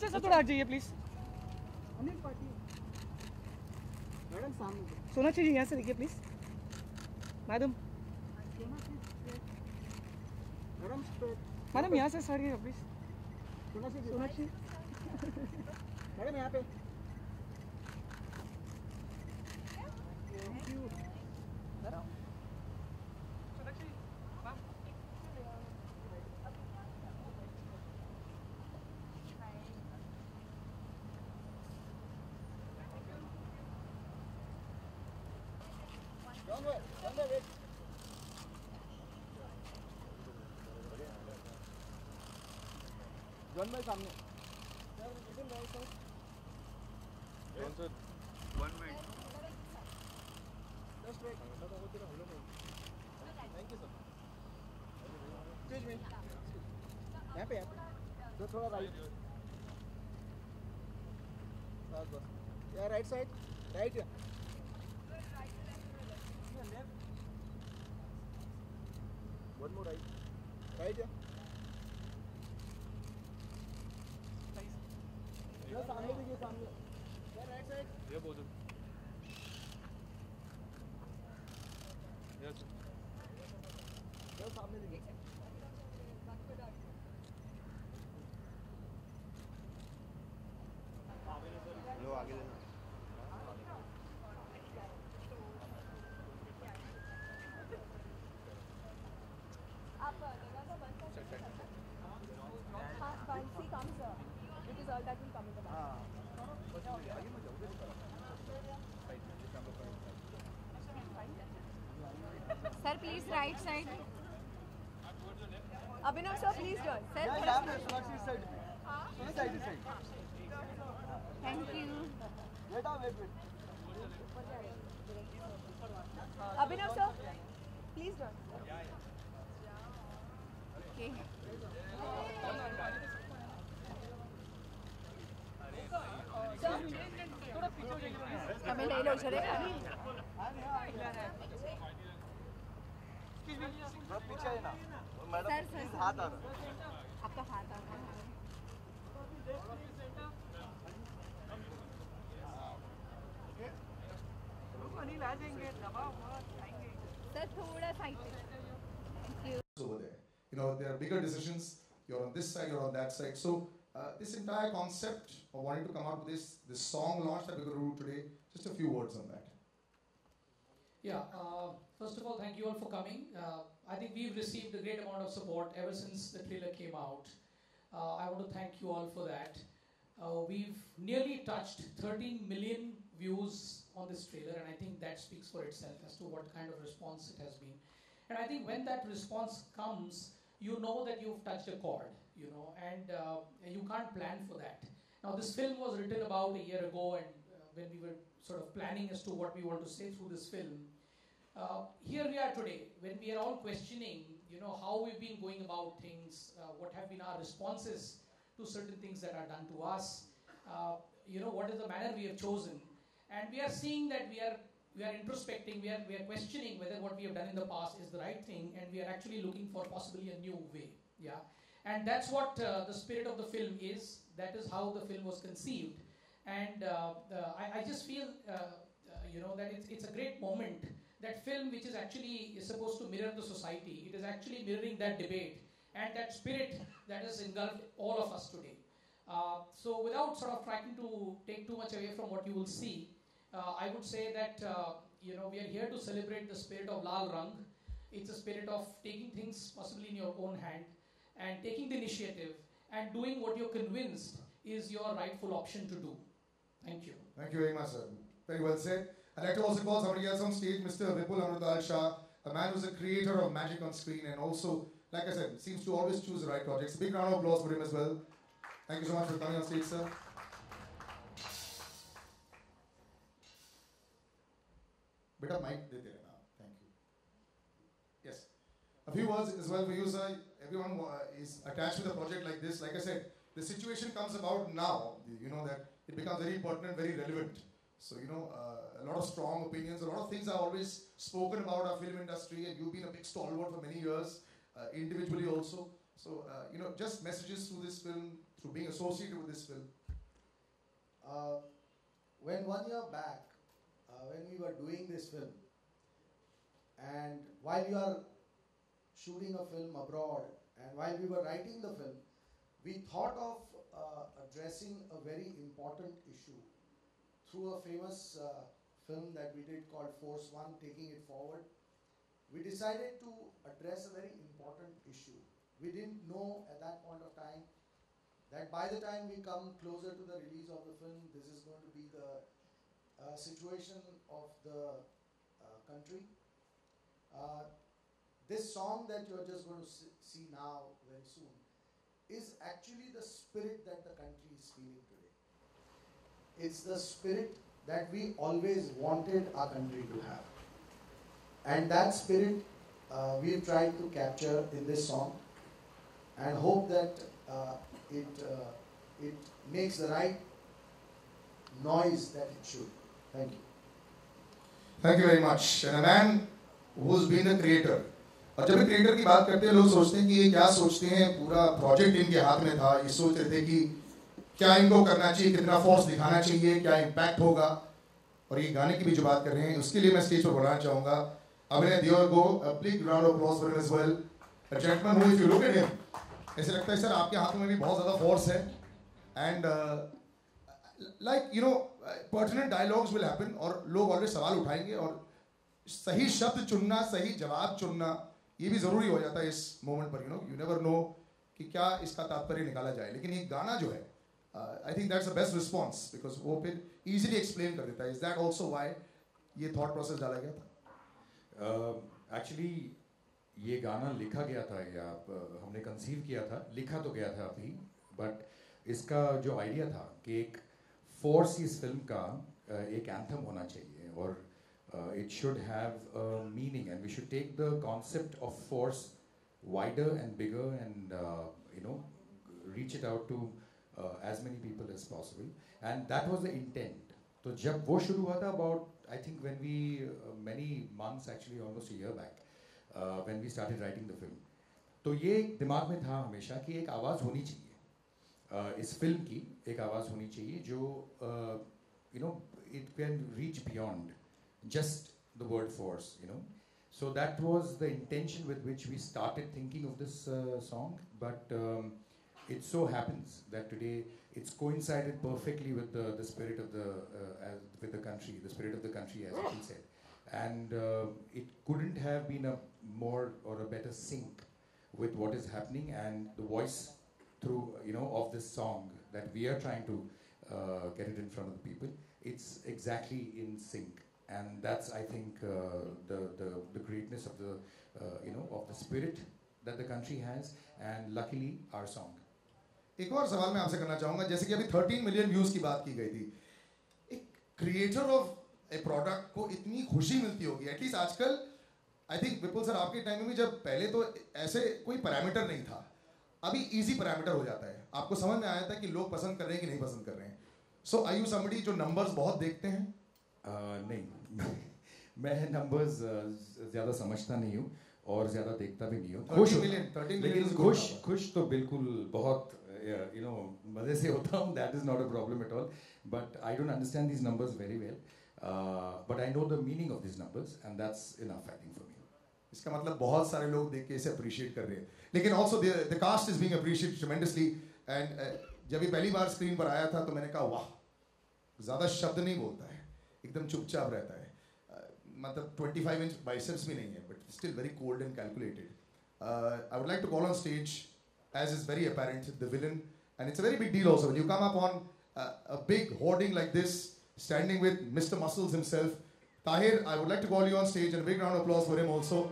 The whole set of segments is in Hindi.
सर से थोड़ा हट जाइए प्लीज़ मैडम सामने सोनाक्षी जी यहाँ से देखिए प्लीज़ मैडम। मैडम यहाँ से सर प्लीज़ सोना चाहिए। मैडम यहाँ पे। भाई सामने. Just wait thank you sir excuse me यहाँ पे यहाँ तो थोड़ा राइट बस बस। या right side right Please right side. Abhinav sir, please join. Yeah, yeah, side. Side, side. Thank you. Wait, wait, wait. Abhinav sir, please join. Okay. તમે લઈ લો છો રે थोड़ा पीछे है ना सर सर हाथ आ रहा आपका हाथ आ रहा है over there. You know, there are bigger decisions. You're on this side, you're on that side. So uh, this entire concept of wanting to come out with this this song launch that we're going to do today, just a few words on that. Yeah, uh, first of all, thank you all for coming. Uh, I think we've received a great amount of support ever since the trailer came out. Uh, I want to thank you all for that. Uh, we've nearly touched 13 million views on this trailer, and I think that speaks for itself as to what kind of response it has been. And I think when that response comes, you know that you've touched a chord, you know, and uh, you can't plan for that. Now, this film was written about a year ago, and uh, when we were sort of planning as to what we want to say through this film, uh, here we are today, when we are all questioning, you know, how we've been going about things, uh, what have been our responses to certain things that are done to us, uh, you know, what is the manner we have chosen, and we are seeing that we are we are introspecting, we are we are questioning whether what we have done in the past is the right thing, and we are actually looking for possibly a new way. Yeah, and that's what uh, the spirit of the film is. That is how the film was conceived, and uh, uh, I, I just feel you know that it's, it's a great moment that film which is actually is supposed to mirror the society it is actually mirroring that debate and that spirit that has engulfed all of us today uh, so without sort of trying to take too much away from what you will see uh, i would say that uh, you know we are here to celebrate the spirit of lal rang it's a spirit of taking things possibly in your own hand and taking the initiative and doing what you're convinced is your rightful option to do thank you Thank you very much, sir. Very well said. I'd like to also call somebody else on stage, Mr. Vipul Amrital Shah, a man who's a creator of magic on screen and also, like I said, seems to always choose the right projects. Big round of applause for him as well. Thank you so much for coming on stage, sir. Bit of mic there now. Thank you. Yes. A few words as well for you, sir. Everyone is attached to the project like this. Like I said, the situation comes about now. You know that it becomes very important, very relevant. So you know, uh, a lot of strong opinions, a lot of things are always spoken about our film industry, and you've been a big stalwart for many years, uh, individually also. So uh, you know, just messages through this film through being associated with this film? Uh, when one year back, uh, when we were doing this film, and while you are shooting a film abroad, and while we were writing the film, we thought of uh, addressing a very important issue through a famous uh, film that we did called Force One, taking it forward. We decided to address a very important issue. We didn't know at that point of time that by the time we come closer to the release of the film, this is going to be the uh, situation of the uh, country. Uh, this song that you're just going to see now, very soon, is actually the spirit that the country is feeling today. It's the spirit that we always wanted our country to have. And that spirit uh, we've tried to capture in this song and hope that uh, it, uh, it makes the right noise that it should. Thank you. Thank you very much. And a man who's been a creator. और जब भी क्रिएटर की बात करते हैं लोग सोचते हैं कि ये क्या सोचते हैं पूरा प्रोजेक्ट इनके हाथ में था ये सोच रहे थे कि क्या इनको करना चाहिए, कितना फोर्स दिखाना चाहिए, क्या इम्पैक्ट होगा? और ये गाने की भी जो बात कर रहे हैं, उसके लिए मैं स्टेज पर बुलाना चाहूँगा। अभिनय दियोर को him ऐसे लगता है सर आपके हाथों में भी बहुत ज़्यादा फोर्स है। And like you know pertinent dialogues will happen और लोग ऑलरेडी सवाल उठाएँगे और सही शब्द चुनना, सही जवाब चुनना, ये भी ज़रूरी हो जाता है इस मोमेंट पर you know you never know कि क्या इसका तात्पर्य निकाला जाए। लेकिन ये गाना जो है I think that's the best response because वो फिर इजीली एक्सप्लेन कर देता है। इज़ दैट ऑल्सो वाई ये थॉट प्रोसेस डाला गया था? एक्चुअली ये गाना लिखा गया था या uh, हमने कंसीव किया था। लिखा तो गया था अभी बट इसका जो आइडिया था कि एक फोर्स इस फ़िल्म का uh, एक एंथम होना चाहिए और it should have meaning and we should take the concept of force wider and bigger and uh, you know reach it out to uh, as many people as possible and that was the intent तो जब वो शुरू हुआ था about I think when we uh, many months actually almost a year back uh, when we started writing the film तो ये एक दिमाग में था हमेशा कि एक आवाज़ होनी चाहिए uh, इस फिल्म की एक आवाज़ होनी चाहिए जो you know it can reach beyond just the word force you know so that was the intention with which we started thinking of this uh, song but um, it so happens that today it's coincided perfectly with the, the spirit of the uh, with the country the spirit of the country as he said and uh, it couldn't have been a more or a better sync with what is happening and the voice through you know of this song that we are trying to uh, get it in front of the people it's exactly in sync. And that's I think uh, the, the the greatness of the uh, you know of the spirit that the country has. And luckily our song एक और सवाल मैं आपसे करना चाहूँगा जैसे कि अभी 13 मिलियन व्यूज़ की बात की गई थी। एक क्रिएटर ऑफ़ ए प्रोडक्ट को इतनी खुशी मिलती होगी एटलीस्ट आजकल आई थिंक विपुल सर आपके टाइम में भी जब पहले तो ऐसे कोई पैरामीटर नहीं था अभी इजी पैरामीटर हो जाता है। आपको समझ में आया था कि लोग पसंद कर रहे हैं कि नहीं पसंद कर रहे हैं। सो आई यू समबडी जो नंबर्स बहुत देखते हैं? uh, नहीं। मैं नंबर्स ज़्यादा समझता नहीं हूँ और ज़्यादा देखता भी नहीं हूँ। खुश million, 13 million लेकिन खुश खुश तो बिल्कुल बहुत यू नो मज़े से होता हूँ that is not a problem at all but I don't understand these numbers very well but I know the meaning of this numbers and that's enough I think for me इसका मतलब बहुत सारे लोग देख के इसे अप्रिशिएट कर रहे हैं लेकिन also the cast is being appreciated tremendously and जब ये पहली बार स्क्रीन पर आया था तो मैंने कहा वाह ज़्यादा शब्द नहीं बोलता है एकदम चुपचाप रहता है Uh, मतलब 25 इंच बाइसेप्स भी नहीं है but still very cold and calculated I would like to call on stage as is very apparent the villain and it's a very big deal also when you come up on a, a big hoarding like this standing with Mr. Muscles himself Tahir I would like to call you on stage and a big round of applause for him also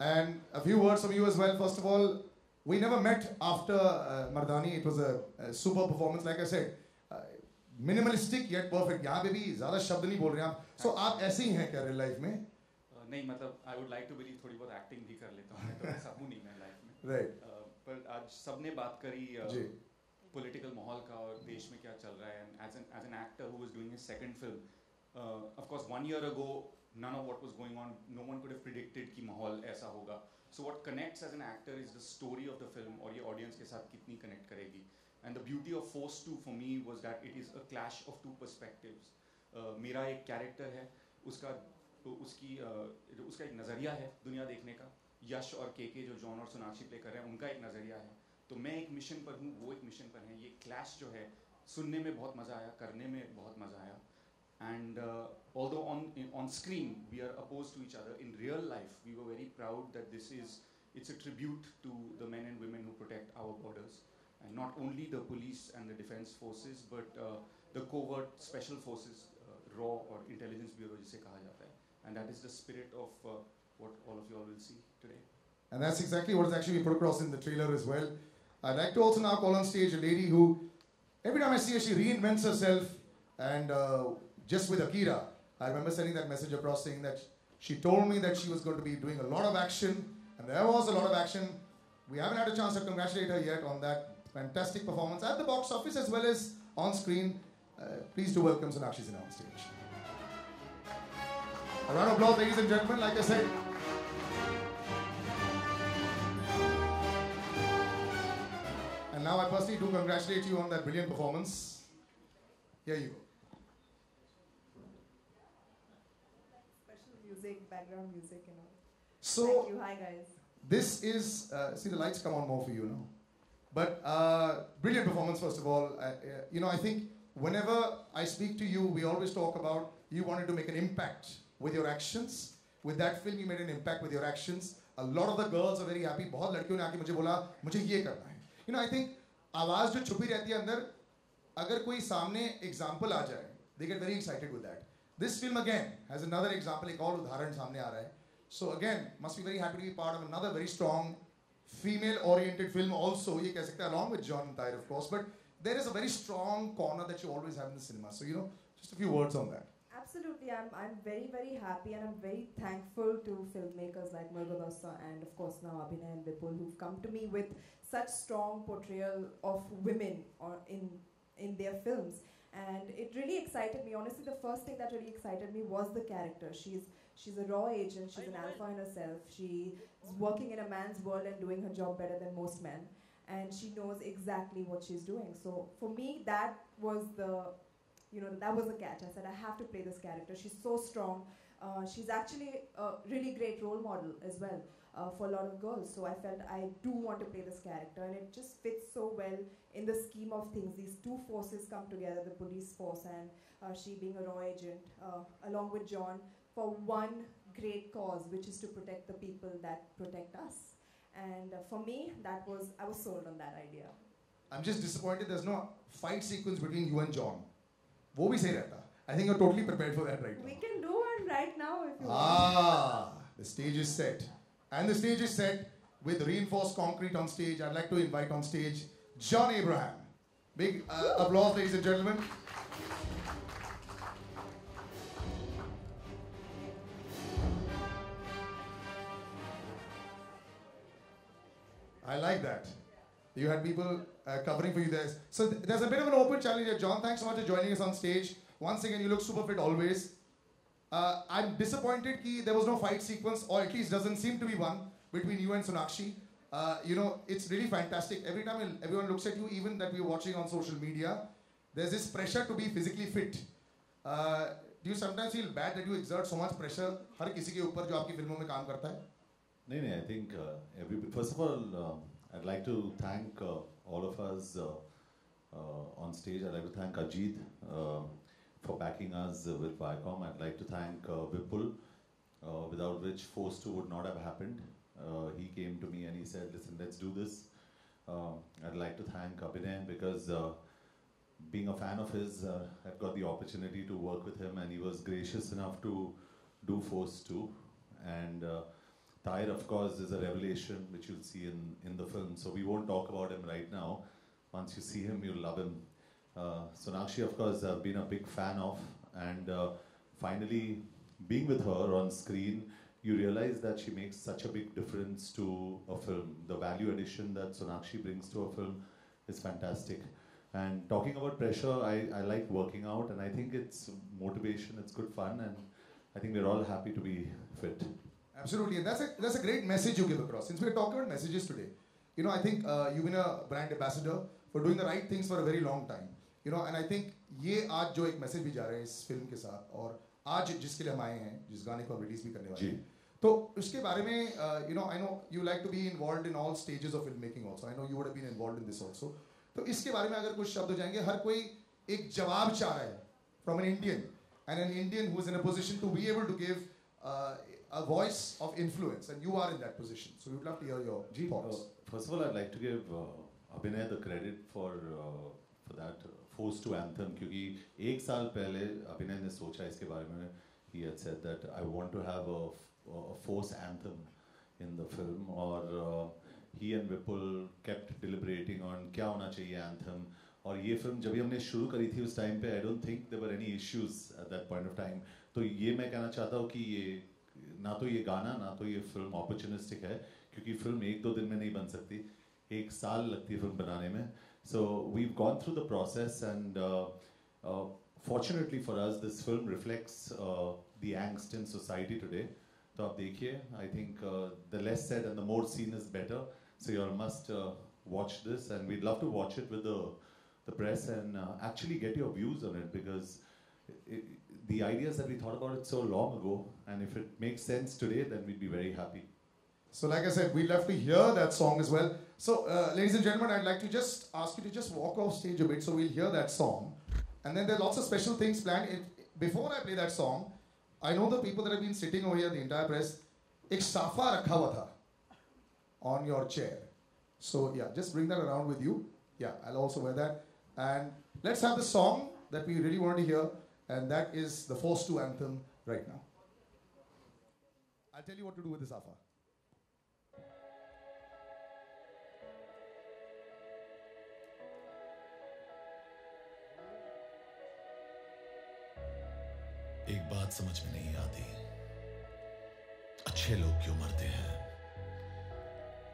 And a few words from you as well. First of all, we never met after uh, Mardani. It was a, a super performance, like I said. Uh, minimalistic yet perfect. यहाँ पे भी ज़्यादा शब्द नहीं बोल रहे हैं आप. So आप ऐसे ही हैं क्या real life में? नहीं मतलब I would like to believe थोड़ी बहुत एक्टिंग भी कर लेता हूँ तो ऐसा हूँ नहीं मैं लाइफ में। राइट पर uh, आज सबने बात करी uh, पॉलिटिकल माहौल का और देश में क्या चल रहा है and as an as an actor who is doing his second film of course one year ago none of what was going on no one could have predicted कि माहौल ऐसा होगा। So what connects as an actor is the story of the film और ये ऑडियंस के साथ कितनी कनेक्ट करेगी। And the beauty of force two for me was that it is a clash of two perspective मेरा एक कैरेक्टर है उसका तो उसकी आ, तो उसका एक नज़रिया है दुनिया देखने का। यश और के के जो जॉन और सोनाक्षी प्ले कर रहे हैं उनका एक नज़रिया है। तो मैं एक मिशन पर हूँ वो एक मिशन पर है। ये क्लैश जो है सुनने में बहुत मज़ा आया करने में बहुत मज़ा आया। And all though on screen we are oppose to each other in real life we were very proud that this is it's a tribute to the man and women who protect our borders and not only the police and the defence forces but the covert special forces raw और इंटेलिजेंस ब्यूरो जिसे कहा जाता है। And that is the spirit of uh, what all of you all will see today And that's exactly what is actually put across in the trailer as well. I'd like to also now call on stage a lady who, every time I see her, she reinvents herself. And uh, just with Akira, I remember sending that message across saying that she told me that she was going to be doing a lot of action. And there was a lot of action. We haven't had a chance to congratulate her yet on that fantastic performance at the box office as well as on screen. Uh, please do welcome Sonakshi Sinha on stage. A round of applause, ladies and gentlemen. Like I said, And now I personally do congratulate you on that brilliant performance. Here you go. Special music, background music, and all. So Thank you. Hi, guys. this is uh, see the lights come on more for you now, but uh, brilliant performance first of all. Uh, uh, you know I think whenever I speak to you, we always talk about you wanted to make an impact with your actions. With that film, you made an impact with your actions. A lot of the girls are very happy. बहुत लड़कियों ने आके मुझे बोला मुझे ये करना है. You know I think आवाज़ जो छुपी रहती है अंदर अगर कोई सामने एग्ज़ाम्पल आ जाए they get very excited with that. This film again has another example, एक और उदाहरण सामने आ रहा है. So again, must be very happy to be part of another very strong female-oriented film also. ये कह सकते हैं along with John Tyre of course, but there is a very strong corner that you always have in the cinema. So you know, just a few words on that. Absolutely, I'm, I'm very, very happy and I'm very thankful to filmmakers like Murga Dasta and, of course, now Abhinay and Vipul who've come to me with such strong portrayal of women or in, in their films. And it really excited me. Honestly, the first thing that really excited me was the character. She's she's a raw agent. She's an alpha in herself. She's working in a man's world and doing her job better than most men. And she knows exactly what she's doing. So for me, that was the you know, that was a catch. I said, I have to play this character. She's so strong. Uh, she's actually a really great role model as well uh, for a lot of girls. So I felt I do want to play this character, and it just fits so well in the scheme of things. These two forces come together the police force and uh, she being a raw agent, uh, along with John, for one great cause, which is to protect the people that protect us. And uh, for me, that was, I was sold on that idea. I'm just disappointed there's no fight sequence between you and John. वो भी सही रहता. I think you're totally prepared for that right now. We can do one right now if you want. Ah, the stage is set. And the stage is set with reinforced concrete on stage. I'd like to invite on stage John Abraham. Big uh, applause, ladies and gentlemen. I like that. You had people uh, covering for you there. So th- there's a bit of an open challenge here. John, thanks so much for joining us on stage. Once again, you look super fit always. Uh, I'm disappointed that there was no fight sequence, or at least doesn't seem to be one, between you and Sonakshi. Uh, you know, it's really fantastic. Every time everyone looks at you, even that we're watching on social media, there's this pressure to be physically fit. Uh, do you sometimes feel bad that you exert so much pressure हर किसी के ऊपर जो आपकी फिल्मों में काम करता है? No, no, I think uh, every, first of all, um, I'd like to thank uh, all of us uh, uh, on stage. I'd like to thank Ajit uh, for backing us with Viacom. I'd like to thank uh, Vipul, without which Force 2 would not have happened. He came to me and he said, listen, let's do this. Um, I'd like to thank Abhinay because being a fan of his, I've got the opportunity to work with him and he was gracious enough to do Force 2. And Tyre, of course, is a revelation which you'll see in, in the film. So we won't talk about him right now. Once you see him, you'll love him. Uh, Sonakshi, of course, I've been a big fan of. And uh, finally, being with her on screen, you realize that she makes such a big difference to a film. The value addition that Sonakshi brings to a film is fantastic. And talking about pressure, I, I like working out, and I think it's motivation, it's good fun, and I think we're all happy to be fit. Absolutely, and that's a that's a great message you give across. Since we're talking about messages today, you know, I think uh, you've been a brand ambassador for doing the right things for a very long time. You know, and I think ये आज जो एक मैसेज भी जा रहा है इस फ़िल्म के साथ और आज जिसके लिए हम आए हैं जिस गाने को हम रिलीज़ भी करने वाले हैं तो उसके बारे में you know I know you like to be involve in all stages of film making also I know you would been involve in this also तो इसके बारे में अगर कुछ शब्द हो जाएँगे हर कोई एक जवाब चाह रहा है from an Indian and an Indian who is in a position to be able to give a voice of influence and you are in that position so we'd love to hear your Gee, uh, first of all, I'd like to give uh, Abhinay the credit for uh, for that uh, forced to anthem क्योंकि एक साल पहले अभिनय ने सोचा इसके बारे में he had said that I want to have a, a force anthem in the film और uh, he and Vipul kept deliberating on क्या होना चाहिए anthem और ये फ़िल्म जब भी हमने शुरू करी थी उस टाइम पे I don't think there were any issues at that point of time तो ये मैं कहना चाहता हूँ कि ये ना तो ये गाना ना तो ये फ़िल्म अपॉर्चुनिस्टिक है क्योंकि फ़िल्म एक दो दिन में नहीं बन सकती एक साल लगती है फ़िल्म बनाने में। So we gone through the process and fortunately for us this film reflects the angst in society today तो आप देखिए I think the less said and the more seen is better so you must we'd love to watch it with the the press and uh, actually get your views on it because it, the ideas that we thought about it so long ago, and if it makes sense today, then we'd be very happy. So, like I said, we'd love to hear that song as well. So, uh, ladies and gentlemen, I'd like to just ask you to just walk off stage a bit so we'll hear that song. And then there are lots of special things planned. It, before I play that song, I know the people that have been sitting over here, the entire press, ek safa rakha tha on your chair. So, yeah, just bring that around with you. Yeah, I'll also wear that. And let's have the song that we really wanted to hear. And that is the Force 2 anthem right now. I'll tell you what to do with the safa. एक बात समझ में नहीं आती अच्छे लोग क्यों मरते हैं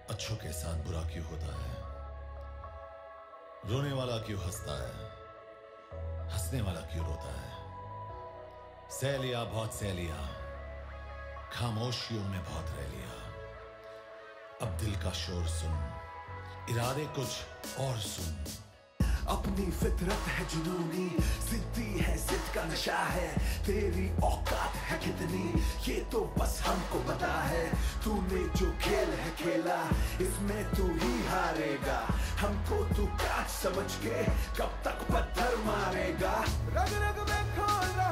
अच्छों के साथ बुरा क्यों होता है रोने वाला क्यों हंसता है हंसने वाला क्यों रोता है सह लिया बहुत सह लिया खामोशियों में बहुत रह लिया। अब दिल का शोर सुन इरादे कुछ और सुन। अपनी फितरत है जुनूनी जिद्दी है जिद का नशा है। तेरी औकात है कितनी ये तो बस हमको पता है। तूने जो खेल है खेला इसमें तू ही हारेगा। हमको तू काट समझ के कब तक पत्थर मारेगा? रग रग में खोल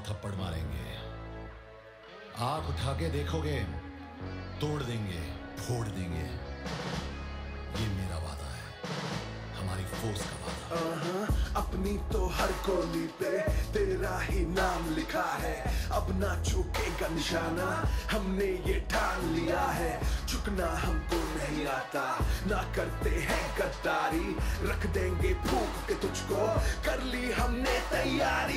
थप्पड़ मारेंगे। आँख उठा के देखोगे, तोड़ देंगे, फोड़ देंगे। ये मेरा वादा है। हमारी फोर्स का वादा। अपनी तो हर कोली पे तेरा ही नाम लिखा है। अब ना झुकेगा निशाना, हमने ये ठान लिया है। झुकना हमको नहीं आता, ना करते हैं गद्दारी। रख देंगे फूक के तुझको, कर ली हमने तैयारी।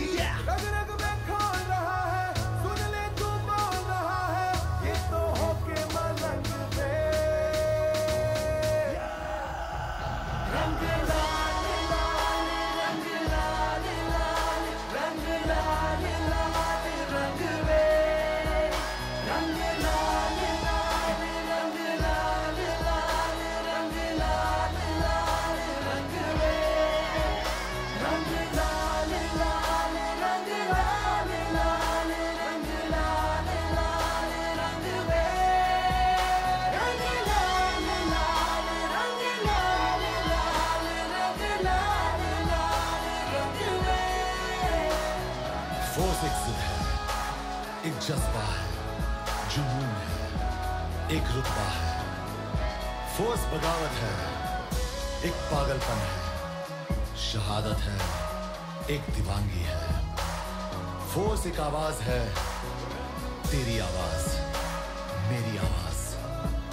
आवाज़ है तेरी आवाज़ मेरी आवाज़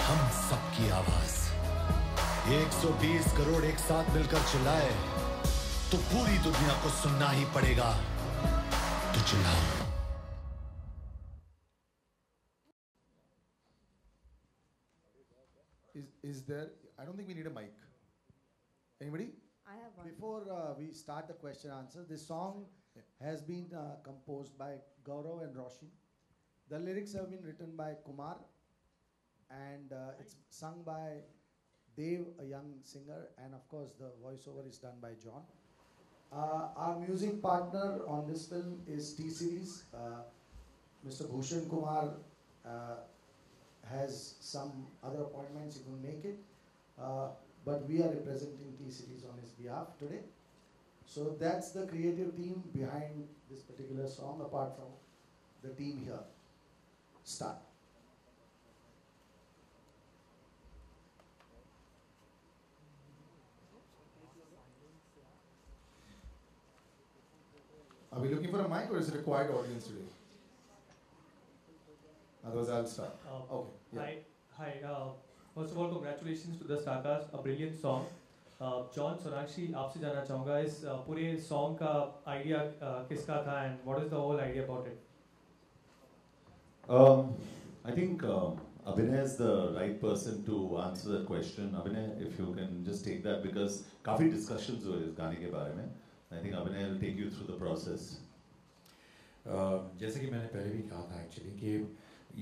हम सबकी आवाज़ 120 करोड़ एक साथ मिलकर चिल्लाए तो पूरी दुनिया को सुनना ही पड़ेगा तो चिल्लाओ Is, is there, I don't think we need a mic. Anybody? I have one. Before uh, we start the question answer, this song has been uh, composed by Gaurav and Roshin. The lyrics have been written by Kumar, and uh, it's sung by Dave, a young singer, and of course the voiceover is done by John. Uh, our music partner on this film is T Series. Uh, Mr. Bhushan Kumar uh, has some other appointments, he couldn't make it. Uh, but we are representing T Series on his behalf today. So that's the creative team behind this particular song, apart from the team here. Start. Are we looking for a mic or is it a quiet audience today? Otherwise, I'll start. Uh, Okay. Yeah. Hi, hi. Uh, first of all, congratulations to the Starcast, a brilliant song. Uh, John Sonakshi, आपसे जानना चाहूँगा इस uh, पूरे song का uh, किसका था is the whole idea about it? Um, I think um, Abhinay is the right person to answer that question. Abhinay, if you can just take that because काफ़ी discussions हुए इस गाने के बारे में. I think Abhinay will take you through the process. Uh, जैसे कि मैंने पहले भी कहा था एक्चुअली कि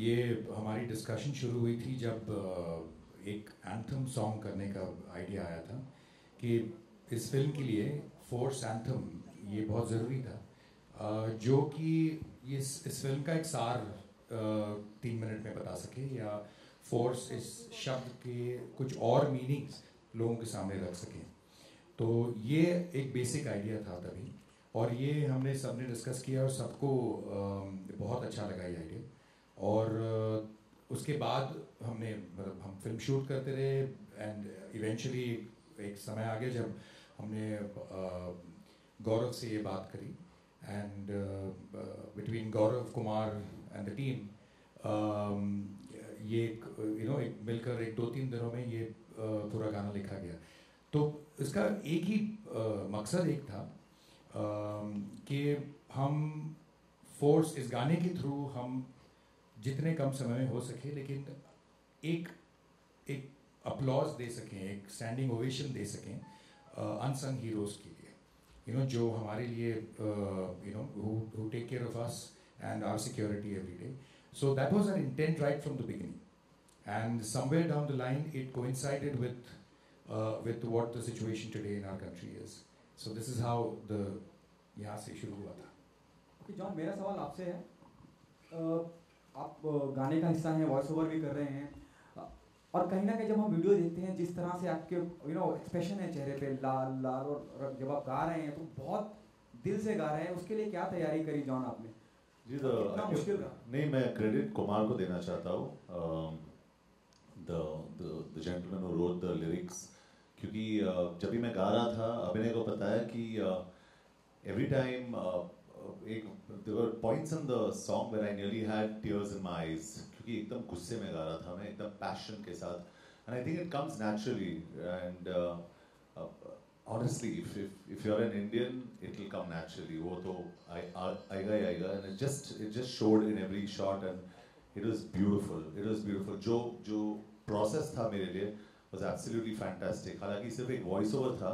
ये हमारी डिस्कशन शुरू हुई थी जब uh, एक एंथम सॉन्ग करने का आइडिया आया था कि इस फ़िल्म के लिए फोर्स एंथम ये बहुत ज़रूरी था। जो कि इस इस फ़िल्म का एक सार तीन मिनट में बता सके या फोर्स इस शब्द के कुछ और मीनिंग्स लोगों के सामने रख सकें। तो ये एक बेसिक आइडिया था तभी और ये हमने सबने डिस्कस किया और सबको बहुत अच्छा लगा ये आइडिया और उसके बाद हमने मतलब हम फ़िल्म शूट करते रहे एंड इवेंचुअली एक समय आ गया जब हमने गौरव से ये बात करी। And between Gaurav, Kumar and the team ये यू नो एक मिलकर एक दो तीन दिनों में ये पूरा गाना लिखा गया। तो इसका एक ही मकसद एक था कि हम फोर्स इस गाने के थ्रू हम जितने कम समय में हो सके, लेकिन एक एक अपलॉज दे सकें, एक स्टैंडिंग ओवेशन दे सकें अनसंग हीरोज के लिए। यू नो जो हमारे लिए you know who take care of us and our security every day so that was our intent right from the beginning and somewhere down the line it coincided with with what the situation today in our country is. So this is how the, यहाँ से शुरू हुआ था। जॉन मेरा सवाल आपसे है। आप गाने का हिस्सा हैं वॉइस ओवर भी कर रहे हैं। और कहीं ना कहीं जब हम वीडियो देखते हैं जिस तरह से आपके यू नो एक्सप्रेशन है चेहरे पे लाल लाल और जब आप गा रहे हैं तो बहुत दिल से गा रहे हैं उसके लिए क्या तैयारी करी जॉन आपने? जी कितना मुश्किल नहीं मैं क्रेडिट कुमार को देना चाहता हूँ the gentleman who wrote the lyrics क्योंकि uh, जब भी मैं गा रहा था अभिनय को पता है कि एवरी टाइम एक there were points in the song where I nearly had tears in my eyes क्योंकि एकदम गुस्से में गा रहा था मैं एकदम पैशन के साथ and I think it comes naturally and honestly if, if if you're an indian it will come naturally wo to I- I- आएगा ही आएगा and it just it just showed in every shot and it was beautiful it was beautiful जो जो process था मेरे लिए was absolutely fantastic हालांकि सिर्फ एक voice over था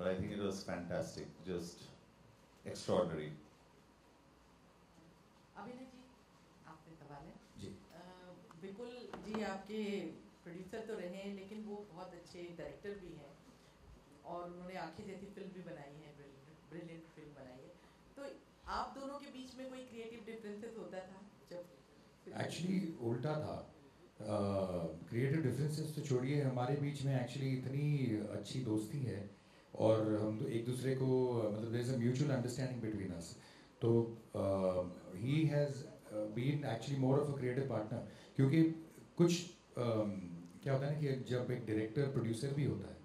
but I think it was fantastic just extraordinary जी, आपके प्रोड्यूसर तो रहे हैं, लेकिन वो बहुत अच्छे डायरेक्टर भी हैं। और उन्होंने आँखें जैसी फ़िल्म भी बनाई है ब्रिलियंट फ़िल्म बनाई है। तो आप दोनों के बीच में कोई क्रिएटिव डिफरेंसेस होता था जब एक्चुअली उल्टा था। क्रिएटिव डिफरेंसेस तो छोड़िए, हमारे बीच में एक्चुअली इतनी अच्छी दोस्ती है, और हम तो एक दूसरे को मतलब there is a mutual understanding between us तो ही has been actually more of a creative partner क्योंकि कुछ um, क्या होता है ना कि जब एक डायरेक्टर प्रोड्यूसर भी होता है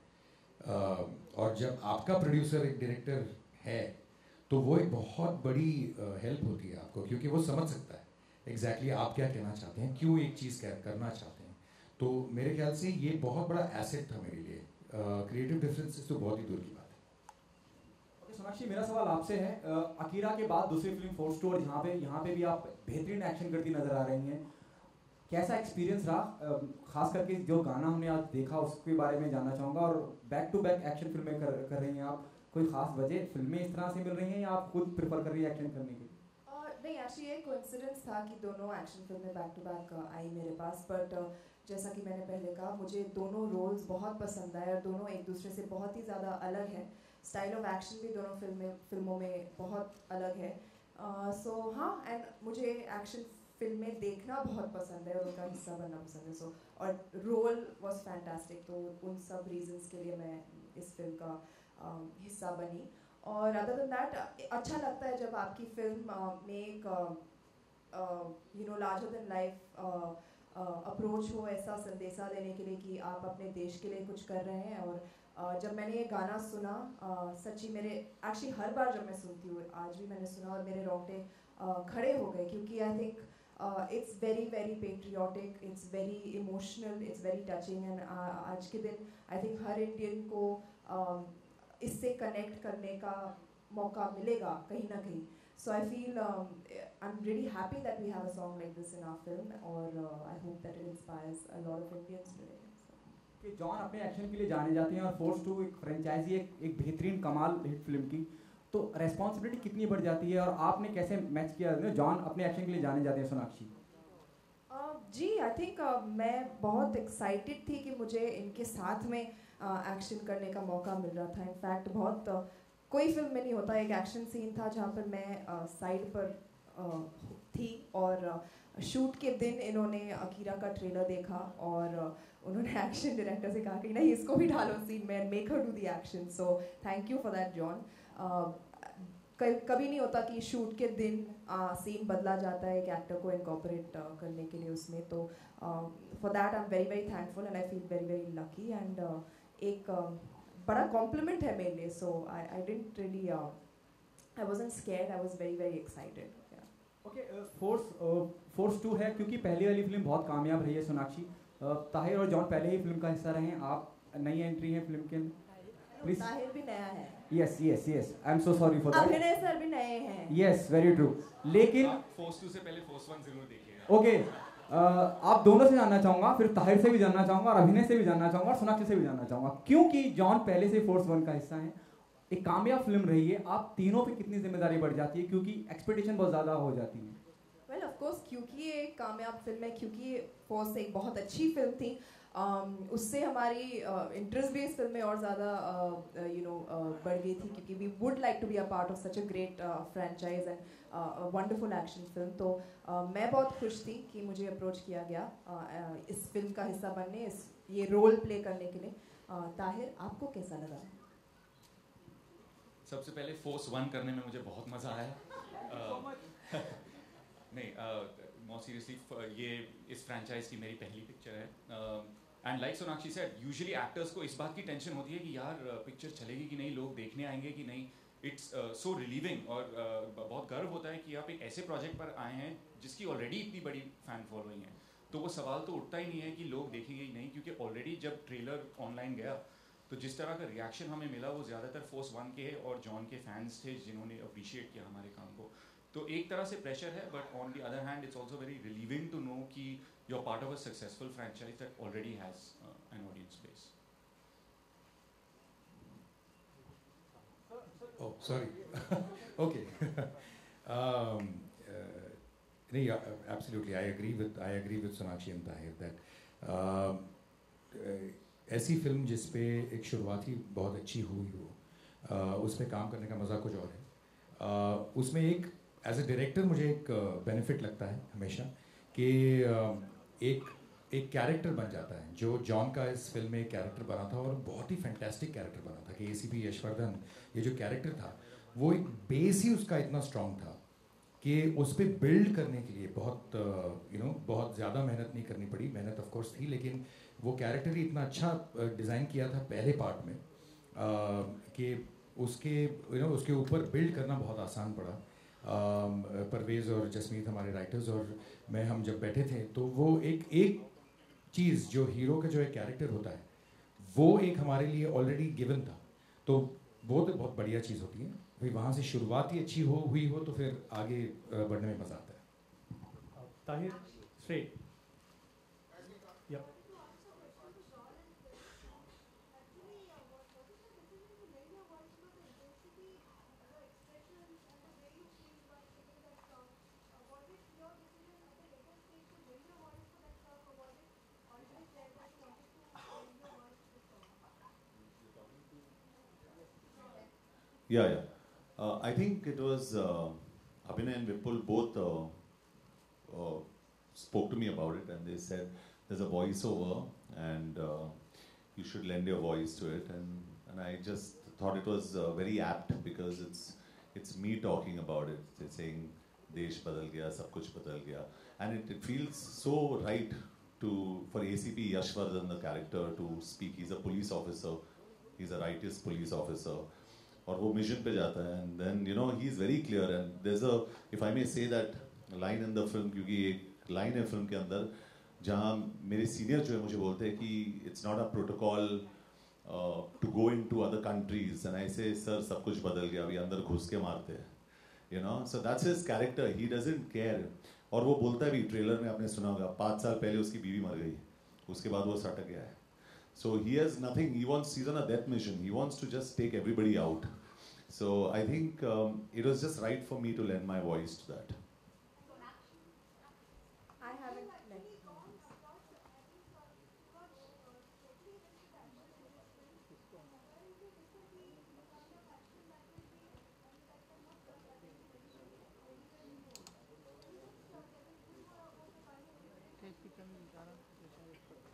uh, और जब आपका प्रोड्यूसर एक डायरेक्टर है तो वो एक बहुत बड़ी हेल्प होती है आपको क्योंकि वो समझ सकता है एग्जैक्टली exactly आप क्या कहना चाहते हैं क्यों एक चीज़ करना चाहते हैं। तो मेरे ख्याल से ये बहुत बड़ा एसेट था मेरे लिए। क्रिएटिव डिफरेंसेस तो बहुत ही दूर की बात है। सोनाक्षी मेरा सवाल आपसे है अकीरा के बाद दूसरी फ़िल्म फोर्स टू और यहाँ पे यहाँ पे भी आप बेहतरीन एक्शन करती नज़र आ रही हैं। कैसा एक्सपीरियंस रहा? खास करके जो गाना हमने आज देखा उसके बारे में जानना चाहूँगा और बैक टू बैक एक्शन फ़िल्में कर, कर रही हैं आप। कोई खास वजह फ़िल्में इस तरह से मिल रही हैं या आप खुद प्रेफर कर रही हैं एक्शन करने के? नहीं एक्चुअली एक कोइंसिडेंस था कि दोनों एक्शन फ़िल्में बैक टू बैक आई मेरे पास। बट जैसा कि मैंने पहले कहा मुझे दोनों रोल्स बहुत पसंद आए और दोनों एक दूसरे से बहुत ही ज़्यादा अलग है। स्टाइल ऑफ़ एक्शन भी दोनों फ़िल्में फ़िल्मों में बहुत अलग है। सो हाँ एंड मुझे एक्शन फ़िल्में देखना बहुत पसंद है और उनका हिस्सा बनना पसंद है। सो और रोल वॉज़ फैंटास्टिक तो उन सब रीजंस के लिए मैं इस फ़िल्म का हिस्सा बनी। और अदर देन दैट अच्छा लगता है जब आपकी फ़िल्म में एक you know larger than life approach हो ऐसा संदेशा देने के लिए कि आप अपने देश के लिए कुछ कर रहे हैं। और uh, जब मैंने ये गाना सुना सच्ची मेरे एक्चुअली हर बार जब मैं सुनती हूँ आज भी मैंने सुना और मेरे रोंगटे खड़े हो गए क्योंकि I think it's very very patriotic it's very emotional it's very touching and आज के दिन आई थिंक हर इंडियन को uh, इससे कनेक्ट करने का मौका मिलेगा कहीं ना कहीं. So I feel um, I'm really happy that we have a song like this in our film, or uh, I hope that it inspires a lot of Indians today. कि जॉन अपने एक्शन के लिए जाने जाते हैं और फोर्स टू एक फ्रेंचाइजी एक एक बेहतरीन कमाल हिट फ़िल्म की। तो रेस्पॉन्सिबिलिटी कितनी बढ़ जाती है और आपने कैसे मैच किया? जॉन अपने एक्शन के लिए जाने जाते हैं Sonakshi. Ji I think uh, मैं बहुत एक्साइटेड थी कि मुझे इनके साथ में एक्शन uh, करने का मौका मिल रहा था। इनफैक्ट बहुत uh, कोई फ़िल्म में नहीं होता एक एक्शन सीन था जहाँ पर मैं साइड पर थी और शूट के दिन इन्होंने अकीरा का ट्रेलर देखा और उन्होंने एक्शन डायरेक्टर से कहा कि नहीं इसको भी डालो सीन में make her do the action so thank you for that John कभी नहीं होता कि शूट के दिन सीन बदला जाता है एक एक्टर को इनकॉपरेट करने के लिए उसमें। तो for that I am very very thankful and I feel very very lucky and एक बड़ा कॉम्प्लीमेंट है मेरे लिए। So I I didn't really I was wasn't scared I was very very excited okay force force two है क्योंकि पहली वाली फ़िल्म बहुत कामयाब रही है सोनाक्षी। uh, ताहिर और जॉन पहले ही फ़िल्म का हिस्सा रहे हैं। आप नई एंट्री हैं फ़िल्म के प्लीज़ ताहिर भी नया है। Yes yes yes I am so sorry for that Abhinay sir भी नए हैं। यस वेरी ट्रू लेकिन फोर्स टू से पहले फोर्स वन ज़रूर देखिएगा। ओके okay, आप दोनों से जानना चाहूँगा फिर ताहिर से भी जानना चाहूँगा और अभिनय से भी जानना चाहूँगा और सोनाक्षी से भी जानना चाहूँगा। क्योंकि जॉन पहले से फोर्स वन का हिस्सा है। एक कामयाब फ़िल्म रही है। आप तीनों पे कितनी ज़िम्मेदारी बढ़ जाती है? क्योंकि एक्सपेक्टेशन बहुत ज़्यादा हो जाती है। वेल ऑफ़ कोर्स क्योंकि ये कामयाब फ़िल्म है क्योंकि फोर्स एक बहुत अच्छी फ़िल्म थी। Um, उससे हमारी इंटरेस्ट uh, भी इस फ़िल्म में और ज़्यादा यू नो बढ़ गई थी क्योंकि we would like to be a part of such a great franchise and wonderful action film तो uh, मैं बहुत खुश थी कि मुझे अप्रोच किया गया uh, इस फ़िल्म का हिस्सा बनने इस ये रोल प्ले करने के लिए। Uh, ताहिर आपको कैसा लगा? सबसे पहले फोर्स वन करने में मुझे बहुत मज़ा आया। नहीं मोर सीरियसली ये इस फ्रेंचाइज की मेरी पहली पिक्चर है। And like Sonakshi said usually actors को इस बात की टेंशन होती है कि यार पिक्चर चलेगी कि नहीं लोग देखने आएँगे कि नहीं? इट्स सो रिलीविंग और uh, बहुत गर्व होता है कि आप एक ऐसे प्रोजेक्ट पर आए हैं जिसकी ऑलरेडी इतनी बड़ी फ़ैन फॉलोइंग है। तो वो सवाल तो उठता ही नहीं है कि लोग देखेंगे ही नहीं क्योंकि ऑलरेडी जब ट्रेलर ऑनलाइन गया तो जिस तरह का रिएक्शन हमें मिला वो ज़्यादातर फोर्स वन के और जॉन के फैंस थे जिन्होंने अप्रिशिएट किया हमारे काम को। तो एक तरह से प्रेशर है but on the other hand it's also very relieving to know कि you are part of a successful franchise that already has an audience base Oh, sorry. okay. um, uh, yeah, absolutely. I agree with I agree with Sonakshi and Tahir that um, uh, ऐसी फ़िल्म जिस पे एक शुरुआत ही बहुत अच्छी हुई हो uh, उस पर काम करने का मज़ा कुछ और है uh, उसमें एक एज ए डायरेक्टर मुझे एक बेनिफिट लगता है हमेशा कि एक एक कैरेक्टर बन जाता है जो जॉन का इस फ़िल्म में कैरेक्टर बना था और बहुत ही फैंटेस्टिक कैरेक्टर बना था कि ए सी पी यशवर्धन ये जो कैरेक्टर था वो एक बेस ही उसका इतना स्ट्रांग था कि उस पर बिल्ड करने के लिए बहुत यू नो बहुत ज़्यादा मेहनत नहीं करनी पड़ी। मेहनत ऑफ़ कोर्स थी लेकिन वो कैरेक्टर ही इतना अच्छा डिज़ाइन किया था पहले पार्ट में uh, कि उसके यू नो उसके ऊपर बिल्ड करना बहुत आसान पड़ा। uh, परवेज़ और जसमीत हमारे राइटर्स और मैं हम जब बैठे थे तो वो एक एक चीज़ जो हीरो का जो एक कैरेक्टर होता है, वो एक हमारे लिए ऑलरेडी गिवन था। तो वो तो बहुत बढ़िया चीज़ होती है। भाई, वहाँ से शुरुआत ही अच्छी हो, हुई हो तो फिर आगे बढ़ने में मज़ा आता है। Tahir straight. Yeah, yeah. Uh, I think it was uh, Abhinay and Vipul both uh, uh spoke to me about it, and they said there's a voiceover, and uh, you should lend your voice to it. And, and I just thought it was uh, very apt because it's it's me talking about it. They're saying "Desh badal gaya, sab kuch badal gaya," and it, it feels so right to for ACP Yashvardhan, the character, to speak. He's a police officer. He's a righteous police officer और वो मिशन पे जाता है. And then you know he is very clear and there a if I may say that line in the film क्योंकि एक लाइन है फ़िल्म के अंदर, जहाँ मेरे सीनियर जो है मुझे बोलते हैं कि it's not a protocol to go into other countries and I say sir सब कुछ बदल गया. अभी अंदर घुस के मारते हैं. You know so that's his character he doesn't care और वो बोलता है भी ट्रेलर में आपने सुना होगा, पाँच साल पहले उसकी बीवी मर गई. उसके बाद वो सटक गया है. So he has nothing. He wants. He's on a death mission. He wants to just take everybody out. So I think um, it was just right for me to lend my voice to that. I haven't left.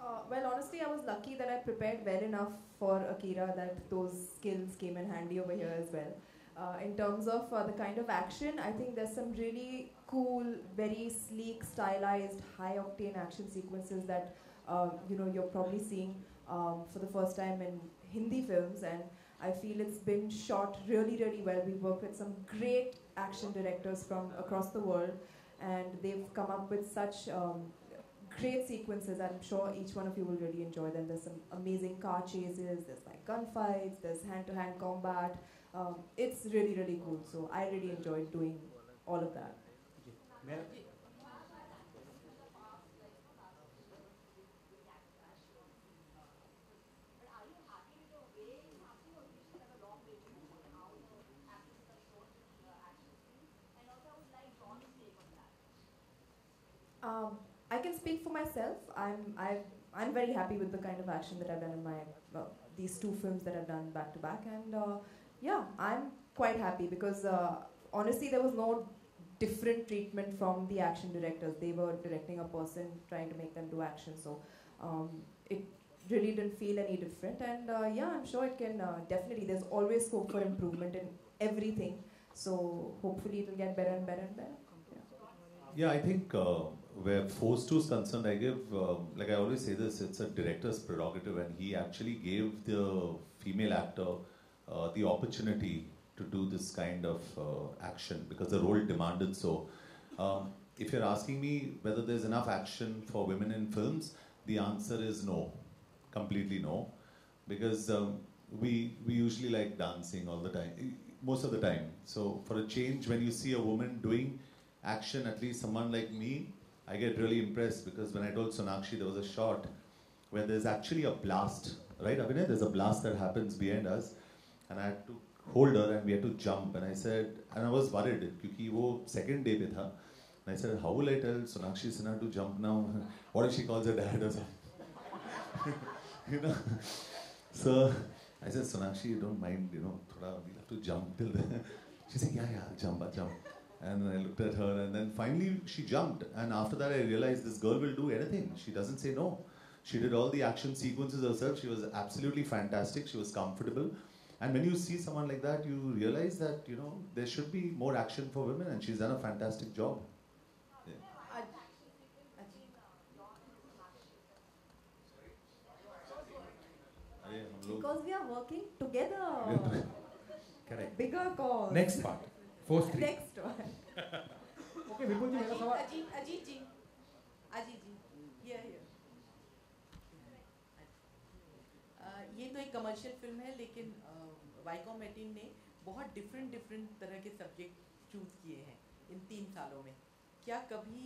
Uh, well, honestly, I was lucky that I prepared well enough for Akira that those skills came in handy over here as well. Uh, in terms of uh, the kind of action, I think there's some really cool, very sleek, stylized, high octane action sequences that um, you know you're probably seeing um, for the first time in Hindi films, and I feel it's been shot really, really well. We worked with some great action directors from across the world, and they've come up with such um, great sequences. I'm sure each one of you will really enjoy them. There's some amazing car chases, there's like gunfights, there's hand to hand combat. Um, it's really, really cool. So I really enjoyed doing all of that. Um, I can speak for myself. I'm I I'm very happy with the kind of action that I've done in my these two films that I've done back to back, and uh, yeah, I'm quite happy because uh, honestly there was no different treatment from the action directors. They were directing a person trying to make them do action, so um, it really didn't feel any different. And uh, yeah, I'm sure it can uh, definitely. There's always scope for improvement in everything. So hopefully it will get better and better and better. Yeah, I think where Force 2 is concerned, I give, uh, like I always say this, it's a director's prerogative, and he actually gave the female actor uh, the opportunity to do this kind of uh, action because the role demanded so. Um, if you're asking me whether there's enough action for women in films, the answer is no, completely no, because um, we we usually like dancing all the time, most of the time. So for a change, when you see a woman doing action, at least someone like me, I get really impressed because when I told Sonakshi there was a shot where there's actually a blast, right, Abhinay? There's a blast that happens behind us, and I had to hold her and we had to jump. And I said, and I was worried because वो second day पे था. And I said, how will I tell Sonakshi Sinha to jump now? what if she calls her dad or something? you know? So I said, Sonakshi, you don't mind, you know, thoda, we'll have to jump till then. She said, yeah, yeah, I'll jump, I'll jump. And I looked at her, and then finally she jumped. And after that, I realized this girl will do anything. She doesn't say no. She did all the action sequences herself. She was absolutely fantastic. She was comfortable. And when you see someone like that, you realize that you know there should be more action for women, and she's done a fantastic job. Because we are working together. Correct. Bigger cause. Next part. Three. Next one. Okay Vipul ji मेरा सवाल। अजीत अजीत जी। अजीत जी। ये है ये तो एक कमर्शियल फ़िल्म है लेकिन वाईकॉम एटीन ने बहुत डिफरेंट डिफरेंट तरह के सब्जेक्ट चूज़ किए हैं इन तीन सालों में। क्या कभी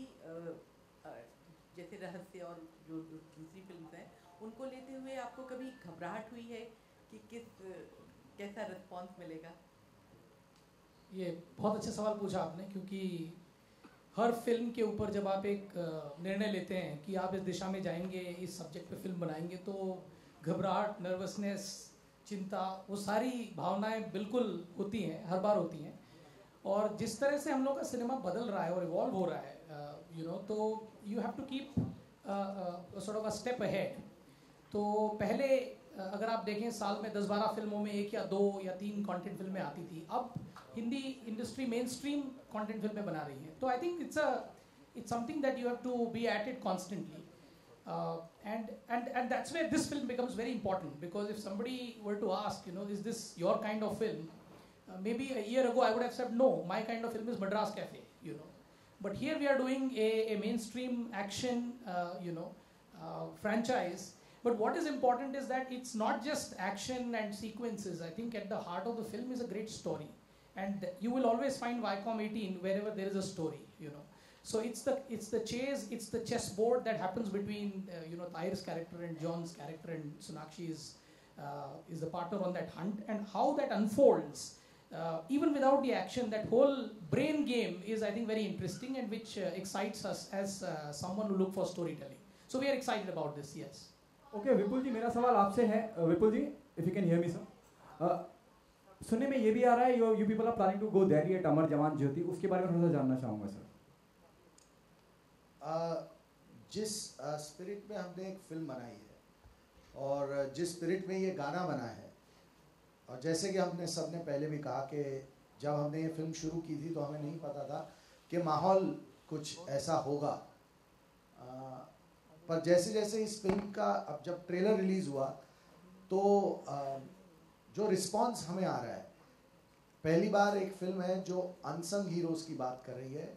जैसे रहस्य और जो दूसरी फ़िल्म हैं उनको लेते हुए आपको कभी घबराहट हुई है कि किस कैसा रिस्पॉन्स मिलेगा? ये बहुत अच्छा सवाल पूछा आपने, क्योंकि हर फ़िल्म के ऊपर जब आप एक निर्णय लेते हैं कि आप इस दिशा में जाएँगे, इस सब्जेक्ट पे फ़िल्म बनाएँगे तो घबराहट नर्वसनेस चिंता, वो सारी भावनाएँ बिल्कुल होती हैं, हर बार होती हैं। और जिस तरह से हम लोग का सिनेमा बदल रहा है और इवॉल्व हो रहा है यू नो तो you have to keep sort of a step ahead तो पहले अगर आप देखें साल में 10-12 फ़िल्मों में एक या दो या तीन कंटेंट फ़िल्में आती थी अब Hindi industry mainstream content फ़िल्में बना रही है तो I think it's a it's something that you have to be at it constantly and and and that's where this film becomes very important because if somebody were to ask you know is this your kind of film uh, maybe a year ago i would have said no my kind of film is madras cafe you know but here we are doing a, a mainstream action uh, you know uh, franchise but what is important is that it's not just action and sequences i think at the heart of the film is a great story and you will always find Viacom 18 wherever there is a story you know so it's the it's the chase, it's the chessboard that happens between uh, you know Tahir's character and John's character, and Sunakshi is uh, is the partner on that hunt, and how that unfolds, uh, even without the action, that whole brain game is I think very interesting and which uh, excites us as uh, someone who look for storytelling. So we are excited about this. Yes. Okay Vipul ji मेरा सवाल आपसे है। Vipul ji if you can hear me sir सुनने में ये भी आ रहा है you people are planning to go there at Amar Jawan Jyoti उसके बारे में थोड़ा सा जानना चाहूँगा सर जिस स्पिरिट में हमने एक फ़िल्म बनाई है और जिस स्पिरिट में ये गाना बना है और जैसे कि हमने सबने पहले भी कहा कि जब हमने ये फ़िल्म शुरू की थी तो हमें नहीं पता था कि माहौल कुछ ऐसा होगा। आ, पर जैसे जैसे इस फ़िल्म का अब जब ट्रेलर रिलीज़ हुआ तो जो रिस्पांस हमें आ रहा है, पहली बार एक फ़िल्म है जो अनसंग हीरोज़ की बात कर रही है।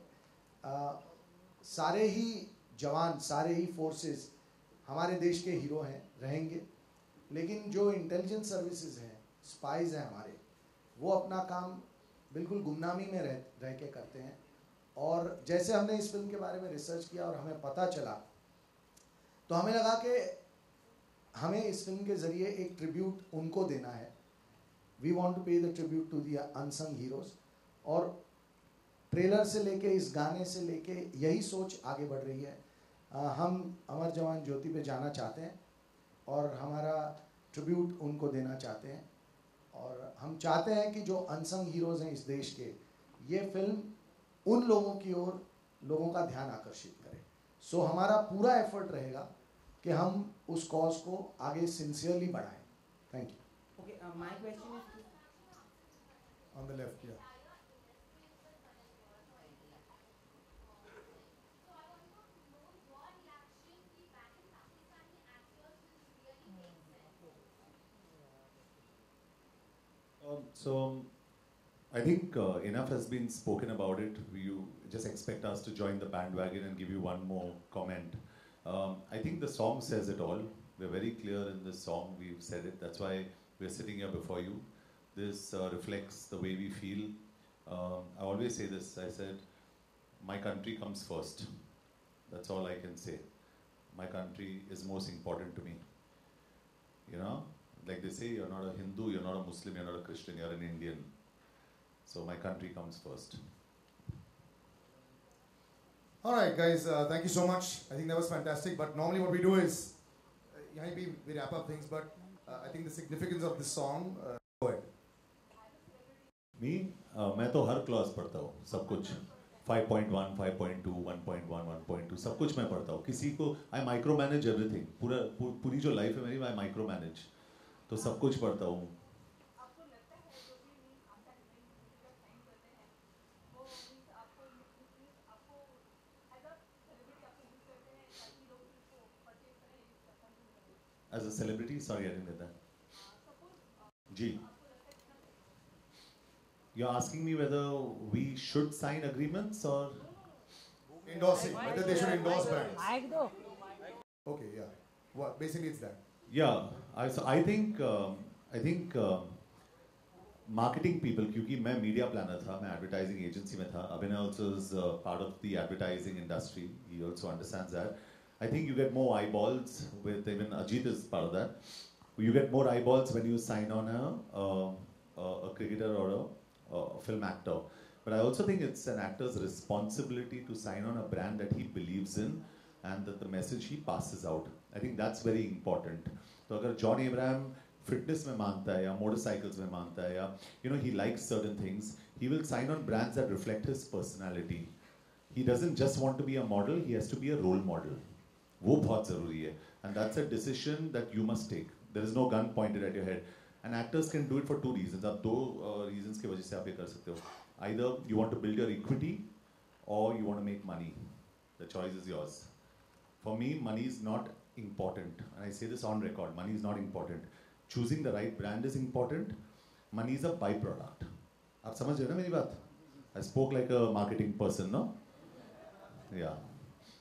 सारे ही जवान, सारे ही फोर्सेस हमारे देश के हीरो हैं, रहेंगे। लेकिन जो इंटेलिजेंस सर्विसेज़ हैं स्पाइज हैं हमारे, वो अपना काम बिल्कुल गुमनामी में रह रह के करते हैं। और जैसे हमने इस फ़िल्म के बारे में रिसर्च किया और हमें पता चला तो हमें लगा कि हमें इस फ़िल्म के ज़रिए एक ट्रिब्यूट उनको देना है। We want to pay the tribute to the unsung heroes और ट्रेलर से लेके इस गाने से लेके यही सोच आगे बढ़ रही है। आ, हम अमर जवान ज्योति पे जाना चाहते हैं और हमारा ट्रिब्यूट उनको देना चाहते हैं। और हम चाहते हैं कि जो अनसंग हीरोज़ हैं इस देश के ये फ़िल्म उन लोगों की ओर लोगों का ध्यान आकर्षित करे। सो हमारा पूरा एफर्ट रहेगा। कि हम उस कॉज को आगे सिंसियरली बढ़ाएँ thank you uh, my question is to On the left, yeah. Um, so um, I think uh, enough has been spoken about it. You just expect us to join the bandwagon and give you one more comment. Um, I think the song says it all. We're very clear in this song. We've said it. That's why we're sitting here before you. This uh, reflects the way we feel. Um, I always say this. I said, my country comes first. That's all I can say. My country is most important to me. You know, like they say, you're not a Hindu, you're not a Muslim, you're not a Christian, you're an Indian. So my country comes first. All right, guys, uh, thank you so much. I think that was fantastic. But normally, what we do is, uh, we wrap up things. But uh, I think the significance of this song. Uh, go ahead. Me, uh, मैं तो हर क्लास पढ़ता हूँ सब कुछ 5.1, 5.2, 1.1, 1.2 सब कुछ मैं पढ़ता हूँ किसी को आई माइक्रो मैनेज एवरीथिंग पू, पूरी जो लाइफ है तो हूँ as a celebrity? Sorry, I didn't get that. G. You're asking me whether we should sign agreements or Endorsing, whether they should endorse brands. Okay, yeah. Well, basically it's that. Yeah, I, so I think um, I think um, marketing people क्योंकि मैं media planner था मैं advertising agency में था Abhinay also is uh, part of the advertising industry he also understands that I think you get more eyeballs with even Ajit is part of that you get more eyeballs when you sign on a uh, a, a cricketer or a, a film actor but I also think it's an actor's responsibility to sign on a brand that he believes in and that the message he passes out. I think that's very important. तो अगर जॉन इब्राहिम फिटनेस में मानता है या मोटरसाइकिल्स में मानता है या you know he likes certain things he will sign on brands that reflect his personality he doesn't just want to be a model he has to be a role model वो बहुत ज़रूरी है. And that's a decision that you must take there is no gun pointed at your head and actors can do it for two reason आप दो रीजन की वजह से आप ये कर सकते हो. Either you want to build your equity और you want make money the choice is yours for me money is not important and I say this on record money is not important choosing the right brand is important money is a by product आप समझ रहे हो ना मेरी बात? I spoke like a marketing person no या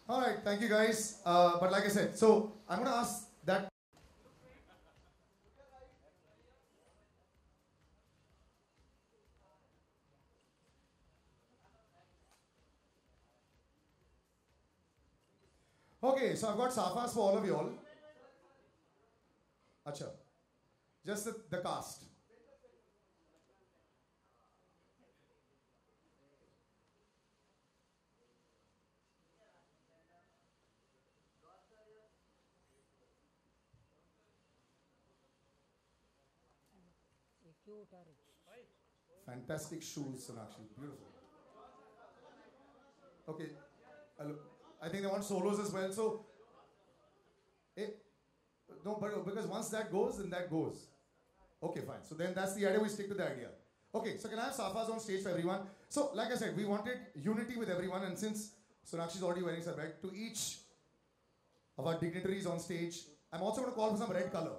All right, thank you guys. Uh, but like I said, so I'm to ask that. Okay, so I've got safas for all of you all. Acha. Just the, the cast. Fantastic shoes, Sonakshi. Beautiful. Okay. I think they want solos as well. So, eh, no, but because once that goes, then that goes. Okay, fine. So then that's the idea. We stick to the idea. Okay, so can I have safas on stage for everyone? So, like I said, we wanted unity with everyone, and since Sonakshi is already wearing some red, to each of our dignitaries on stage, I'm also going to call for some red color.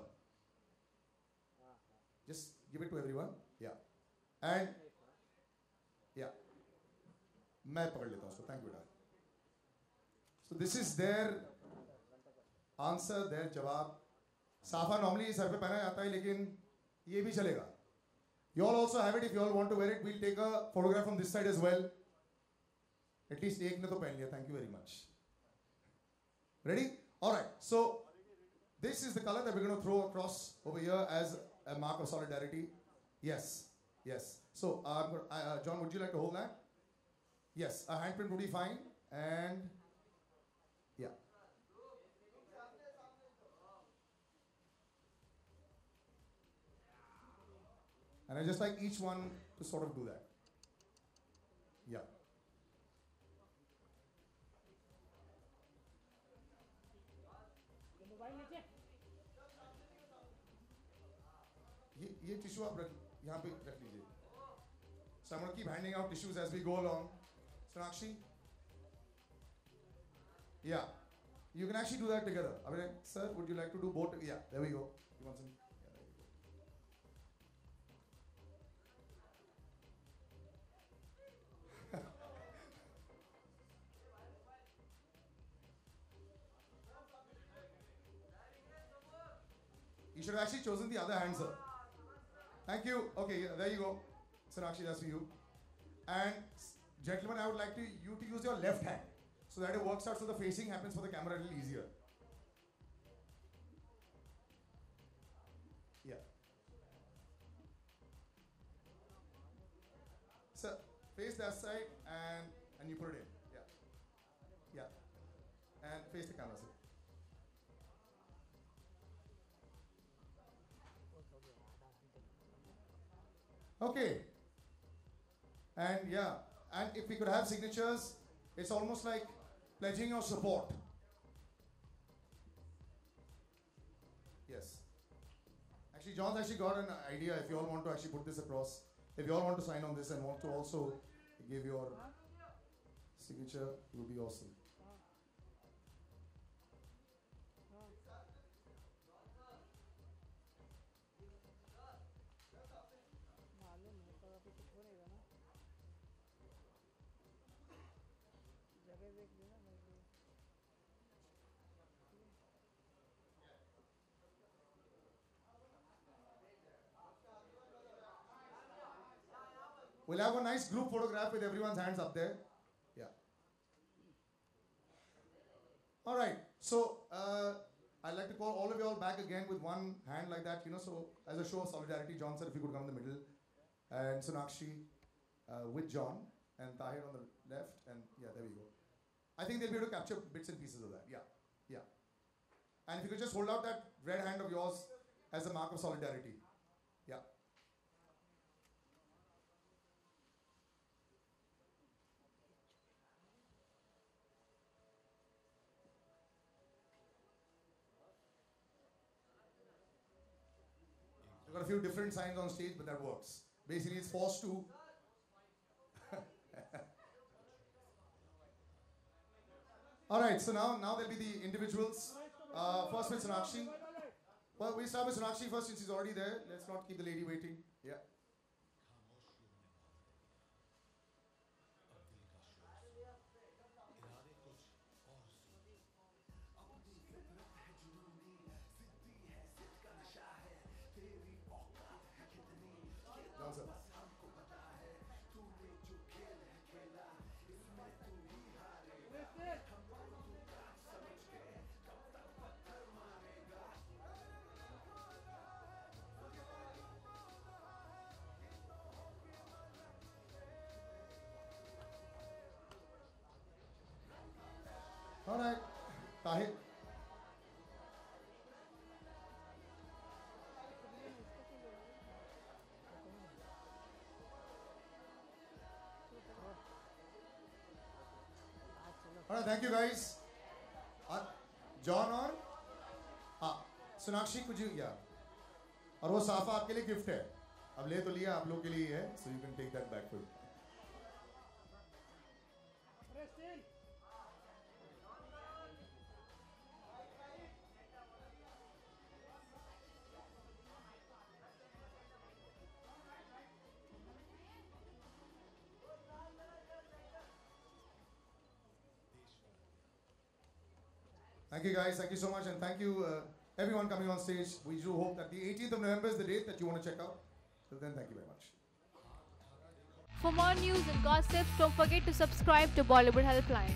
Just give it to everyone. Yeah. And yeah. मैं पकड़ लेता हूँ उसको thank you So this is their answer, their जवाब साफा normally सर पे पहना जाता है लेकिन ये भी चलेगा You all also have it if you all want to wear it. We'll take a photograph from this side as well. At least एक ने तो पहन लिया. Thank you very much. Ready? All right. So this is the color that we're going to throw across over here as a mark of solidarity. Yes. Yes. So uh, uh, John, would you like to hold that? Yes. A handprint would be fine. And yeah. And I just like each one to sort of do that. ये टिश्यू आप रख यहाँ पे रख लीजिए। समर की भाई out tissues as we go along Sonakshi? या you can actually do that together अभी sir would you like to do both या there we go should have actually chosen the other hand, sir. Thank you. Okay, yeah, there you go. Sonakshi, that's for you. And gentlemen, I would like to you to use your left hand so that it works out so the facing happens for the camera a little easier. Yeah. So face that side and and you put it in. Yeah. Yeah. And face the camera, sir. Okay. And yeah, and if we could have signatures, it's almost like pledging your support. Yes. Actually, John's actually got an idea if you all want to actually put this across. If you all want to sign on this and want to also give your signature, it would be awesome. We'll have a nice group photograph with everyone's hands up there. Yeah. All right. So uh, I'd like to call all of you all back again with one hand like that, you know. So as a show of solidarity, John said if you could come in the middle, and Sonakshi uh, with John and Tahir on the left, and yeah, there we go. I think they'll be able to capture bits and pieces of that. Yeah, yeah. And if you could just hold out that red hand of yours as a mark of solidarity. Few different signs on stage, but that works. Basically, it's forced to. All right, so now now there'll be the individuals. Uh, first with Sonakshi. Well, we start with Sonakshi first since she's already there. Let's not keep the lady waiting. Yeah. All right, thank you guys. Uh, और हाँ सोनाक्षी कुछ या और वो साफा आपके लिए गिफ्ट है। अब ले तो लिया आप लोग के लिए है so you can take that back for Thank you guys. Thank you so much, and thank you uh, everyone coming on stage. We do hope that the 18th of November is the date that you want to check out. So then, thank you very much. For more news and gossips, don't forget to subscribe to Bollywood Helpline.